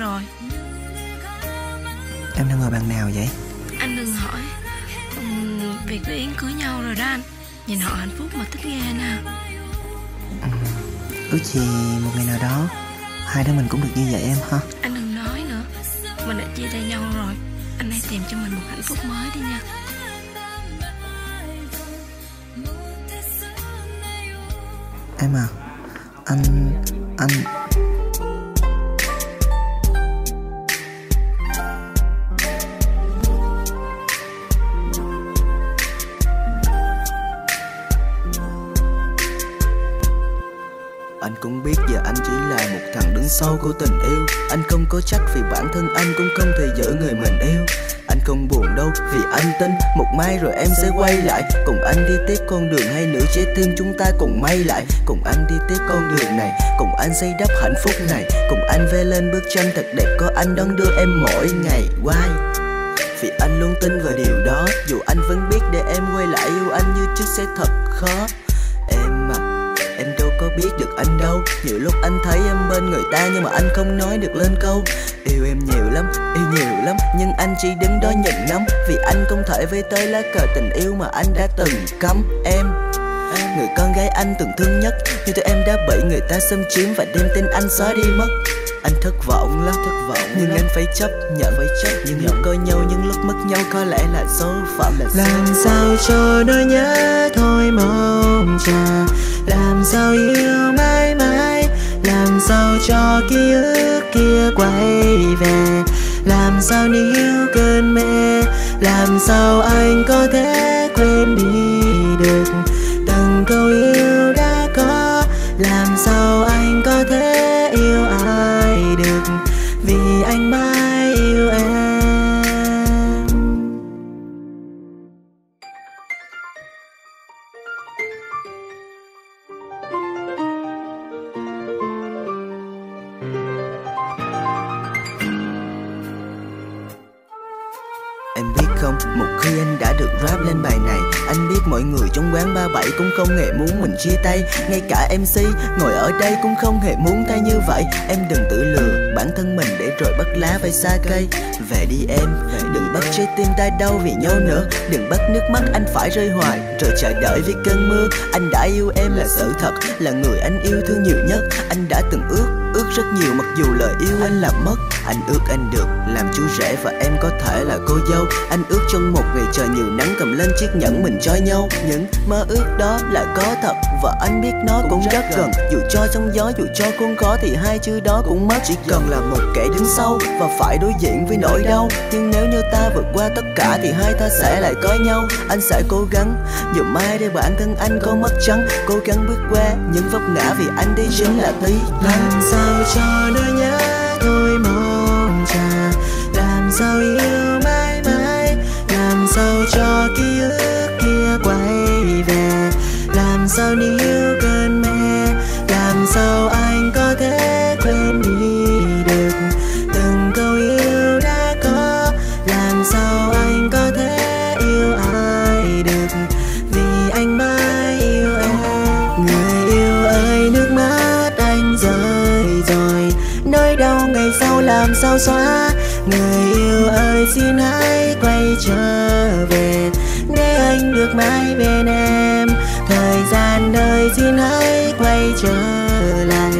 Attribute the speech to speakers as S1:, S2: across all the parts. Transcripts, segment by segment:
S1: rồi.
S2: Em đang ngồi bàn nào vậy?
S1: Anh đừng hỏi. Ừm, Việt với Yến cưới nhau rồi đó anh. Nhìn họ hạnh phúc mà thích ghê nè
S2: Ước gì một ngày nào đó Hai đứa mình cũng được như vậy em ha.
S1: Anh đừng nói nữa. Mình đã chia tay nhau rồi. Anh hãy tìm cho mình một hạnh phúc mới đi nha.
S2: Em à Anh Anh
S3: cũng biết giờ anh chỉ là một thằng đứng sau của tình yêu. Anh không có trách vì bản thân anh cũng không thể giữ người mình yêu. Anh không buồn đâu vì anh tin một mai rồi em sẽ quay lại. Cùng anh đi tiếp con đường hay nửa trái tim chúng ta cùng may lại. Cùng anh đi tiếp con đường này, Cùng anh xây đắp hạnh phúc này. Cùng anh vẽ lên bức tranh thật đẹp có anh đón đưa em mỗi ngày. Why? Vì anh luôn tin vào điều đó. Dù anh vẫn biết để em quay lại, yêu anh như trước sẽ thật khó đâu Nhiều lúc anh thấy em bên người ta Nhưng mà anh không nói được lên câu. Yêu em nhiều lắm, yêu nhiều lắm Nhưng anh chỉ đứng đó nhìn ngắm. Vì anh không thể với tới lá cờ tình yêu mà anh đã từng cắm em. Người con gái anh từng thương nhất Nhưng tụi em đã bị người ta xâm chiếm Và đem tên anh xóa đi mất. Anh thất vọng lắm thất vọng nhưng anh phải chấp nhận phải chấp nhưng lúc coi nhau những lúc mất nhau có lẽ là số phận. Là
S2: Làm sao cho đôi nhớ thôi mong chờ. Làm sao yêu sao cho ký ức kia quay về? Làm sao níu cơn mê? Làm sao anh có thể quên đi?
S3: Một khi anh đã được rap lên bài này Anh biết mọi người trong quán ba bảy cũng không hề muốn mình chia tay. Ngay cả MC ngồi ở đây cũng không hề muốn thay như vậy. Em đừng tự lừa bản thân mình để rồi bắt lá phải xa cây. Về đi em, đừng bắt trái tim ta đau vì nhau nữa. Đừng bắt nước mắt anh phải rơi hoài Rồi chờ đợi vì cơn mưa. Anh đã yêu em là sự thật Là người anh yêu thương nhiều nhất. Anh đã từng ước ước rất nhiều mặc dù lời yêu anh làm mất. Anh ước anh được làm chú rể và em có thể là cô dâu. Anh ước trong một ngày trời nhiều nắng cầm lên chiếc nhẫn mình cho nhau. Những mơ ước đó là có thật và anh biết nó cũng rất gần. dù cho trong gió dù cho khôn khó thì hai chữ đó cũng mất. Chỉ cần là một kẻ đứng sau và phải đối diện với nỗi đau. Nhưng nếu như ta vượt qua tất cả thì hai ta sẽ lại có nhau. Anh sẽ cố gắng dù mai đây bản thân anh có mất trắng. Cố gắng bước qua những vấp ngã vì anh đây chính là tí
S2: Làm sao cho đỡ nhớ thôi mong chờ. Làm sao yêu mãi mãi, Làm sao cho ký ức kia quay về. Làm sao níu cơn mê, Làm sao anh có thể quên đi được. Từng câu yêu đã có, Làm sao anh có rồi. Nỗi đau ngày sau làm sao xóa? Người yêu ơi, xin hãy quay trở về. Để anh được mãi bên em. Thời gian đời xin hãy quay trở lại.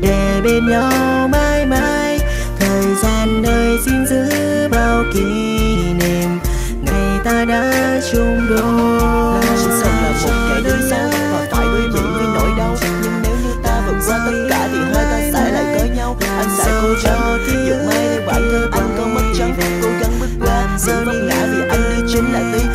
S2: Để bên nhau mãi mãi. Thời gian đời xin giữ bao kỷ niệm. Ngày ta đã chung đôi.
S3: Làm là một kẻ đứng sau và phải đối diện với nỗi đau. Nhưng nếu như ta vượt qua tất cả thì anh sẽ cố gắng. Dù mai đây bản thân anh có mất trắng. Cố gắng bước qua những vấp ngã vì anh đây chính là tí